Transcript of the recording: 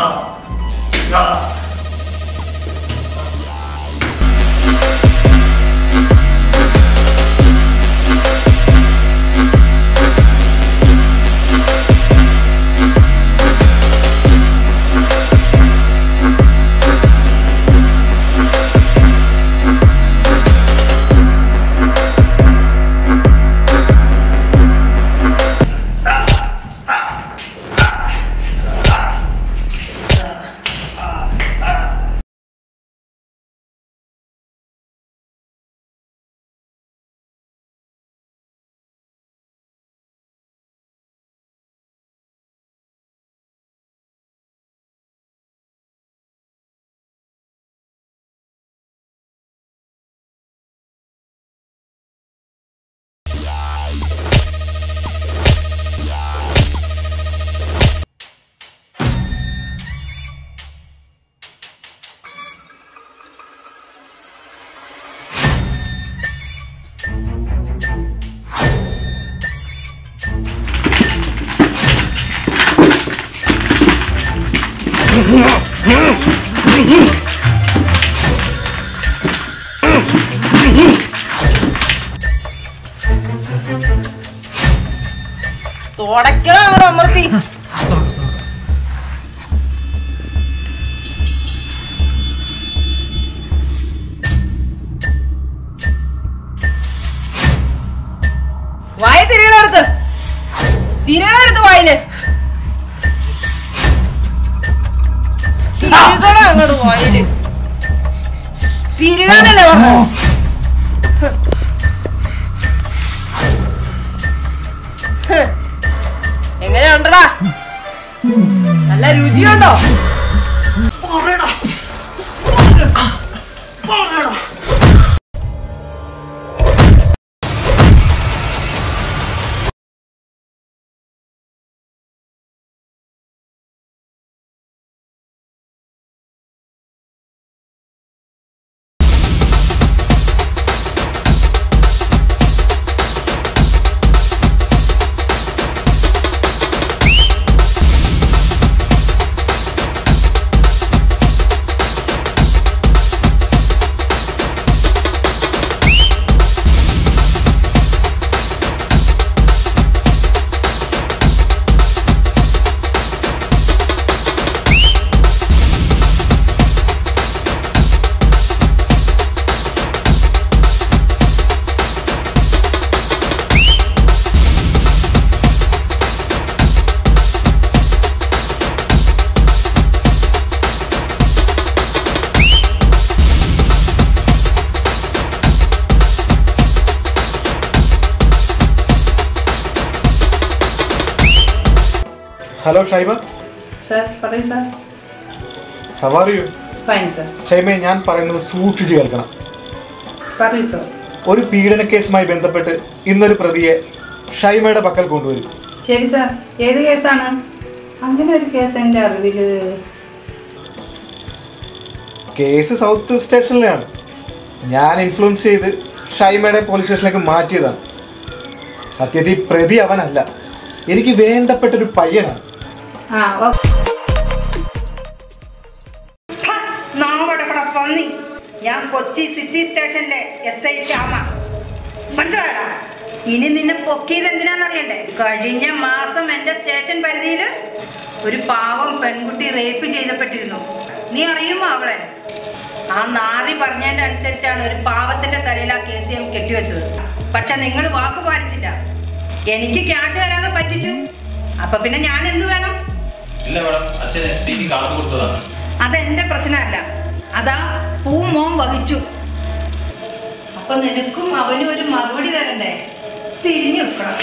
power. തുടയ്ക്കണം അമർത്തി. വായ തിരിയണടുത്ത് തിരിയണടുത്ത് വായിൽ. തിരികണം അങ്ങോട്ട് പറഞ്ഞു? എങ്ങനെയുണ്ടടാ നല്ല രുചിയുണ്ടോ? ഹലോ ഷൈബ. സർ പറയൂ sir. How are you fine sir ഷൈമയെ ഞാൻ പറയുന്നത് സൂക്ഷിച്ച് കേൾക്കണം. പറയൂ സർ ഒരു പീഡന കേസുമായി ബന്ധപ്പെട്ട് ഇന്നൊരു പ്രതിയെ ഷൈമയുടെ പക്കൽ കൊണ്ടുവരും. ശരി സർ ഏത് കേസാണ്? അങ്ങനെ ഒരു കേസ് എന്റെ അറിവിൽ. കേസ് സൗത്ത് സ്റ്റേഷനിലാണ് ഞാൻ ഇൻഫ്ലുവൻസ് ചെയ്ത് ഷൈമയുടെ പോലീസ് സ്റ്റേഷനിലേക്ക് മാറ്റിയതാണ്. സത്യത്തിൽ പ്രതി അവനല്ല. എനിക്ക് വേണ്ടപ്പെട്ടൊരു പയ്യനാണ്. ഞാൻ കൊച്ചി സിറ്റി സ്റ്റേഷനിലെ എസ് ഐ ശ്യാമ. മനസ്സിലായടാ ഇനി നിന്നെ പൊക്കിയത് എന്തിനാന്നറിയണ്ടേ കഴിഞ്ഞ മാസം എന്റെ സ്റ്റേഷൻ പരിധിയിൽ ഒരു പാവം പെൺകുട്ടി റേപ്പ് ചെയ്തപ്പെട്ടിരുന്നു. നീ അറിയുമോ അവളെ? ആ നാറി പറഞ്ഞതിന്റെ അനുസരിച്ചാണ് ഒരു പാവത്തിന്റെ തലയിൽ ആ കേസ് ഞാൻ കെട്ടിവെച്ചത്. പക്ഷെ നിങ്ങൾ വാക്ക് പാലിച്ചില്ല. എനിക്ക് ക്യാഷ് തരാതെ പറ്റിച്ചു. അപ്പൊ പിന്നെ ഞാൻ എന്ത് വേണം? ഇല്ല അച്ഛൻ കാശ് കൊടുത്തതാണ് അതെന്റെ പ്രശ്നമല്ല. അതാ പൂ മോൻ വഹിച്ചു. അപ്പൊ നിനക്കും അവനും ഒരു മറുപടി തരണ്ടേ? തിരിഞ്ഞു വെക്കണം